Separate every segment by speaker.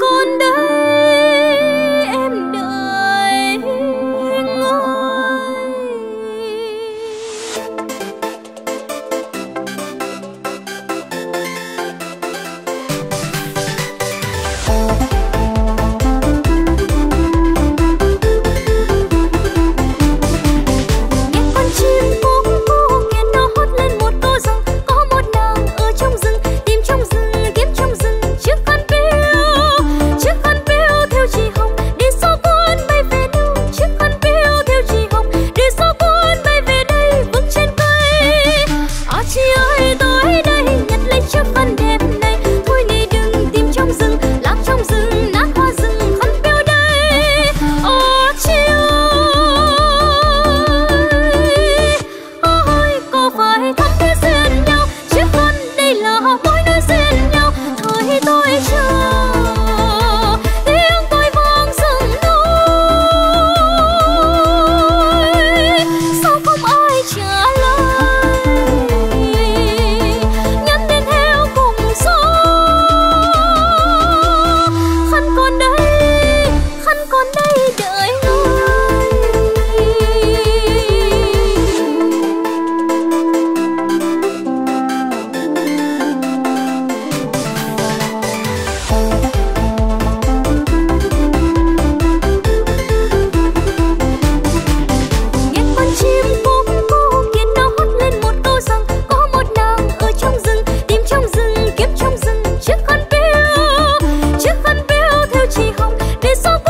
Speaker 1: con đây so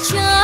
Speaker 1: trời